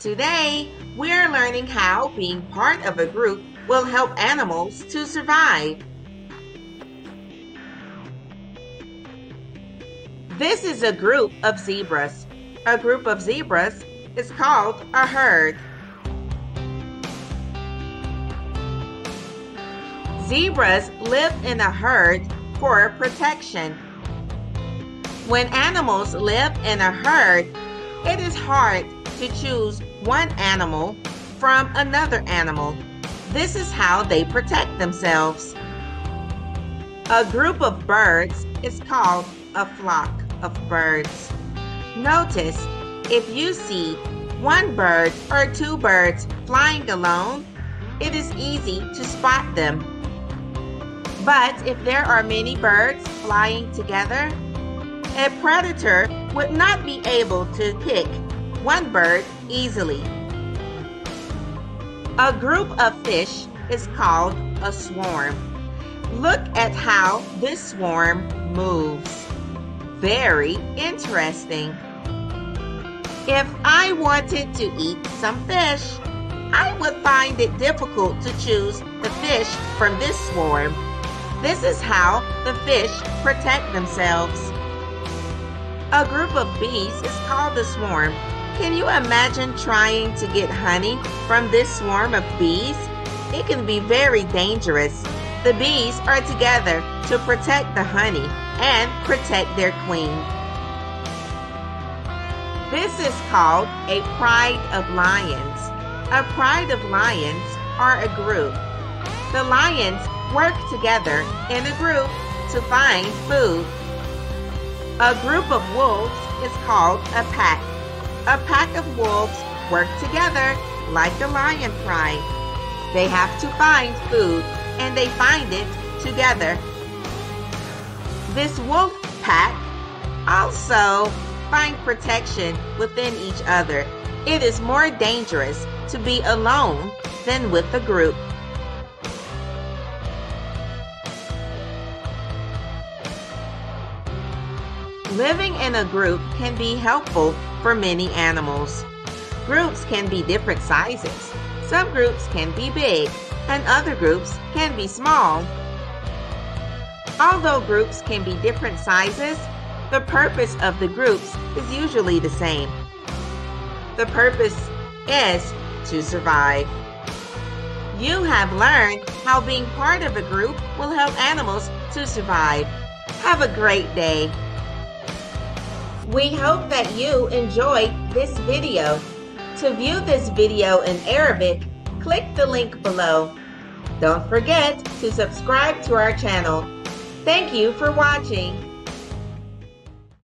Today, we're learning how being part of a group will help animals to survive. This is a group of zebras. A group of zebras is called a herd. Zebras live in a herd for protection. When animals live in a herd, it is hard to choose one animal from another animal. This is how they protect themselves. A group of birds is called a flock of birds. Notice if you see one bird or two birds flying alone, it is easy to spot them. But if there are many birds flying together, a predator would not be able to pick one bird easily. A group of fish is called a swarm. Look at how this swarm moves. Very interesting. If I wanted to eat some fish, I would find it difficult to choose the fish from this swarm. This is how the fish protect themselves. A group of bees is called a swarm. Can you imagine trying to get honey from this swarm of bees? It can be very dangerous. The bees are together to protect the honey and protect their queen. This is called a pride of lions. A pride of lions are a group. The lions work together in a group to find food. A group of wolves is called a pack. A pack of wolves work together like a lion pride. They have to find food and they find it together. This wolf pack also find protection within each other. It is more dangerous to be alone than with a group. Living in a group can be helpful for many animals. Groups can be different sizes. Some groups can be big, and other groups can be small. Although groups can be different sizes, the purpose of the groups is usually the same. The purpose is to survive. You have learned how being part of a group will help animals to survive. Have a great day. We hope that you enjoyed this video. To view this video in Arabic, click the link below. Don't forget to subscribe to our channel. Thank you for watching.